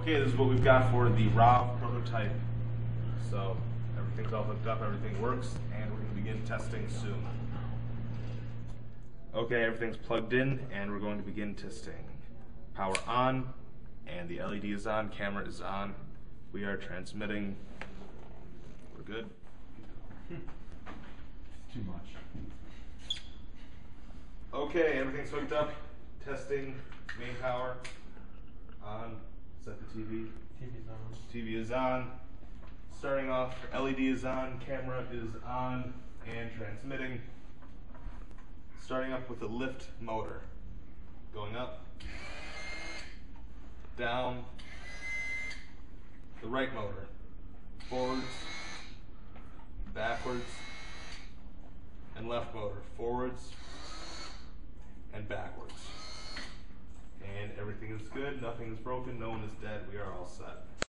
Okay, this is what we've got for the ROV prototype. So everything's all hooked up, everything works, and we're going to begin testing soon. Okay, everything's plugged in, and we're going to begin testing. Power on, and the LED is on, camera is on. We are transmitting. We're good. Too much. Okay, everything's hooked up. Testing, main power on. Set the TV. TV's on. TV is on. Starting off, LED is on, camera is on, and transmitting. Starting up with the lift motor. Going up, down, the right motor, forwards, backwards, and left motor, forwards and backwards. Everything is good, nothing is broken, no one is dead, we are all set.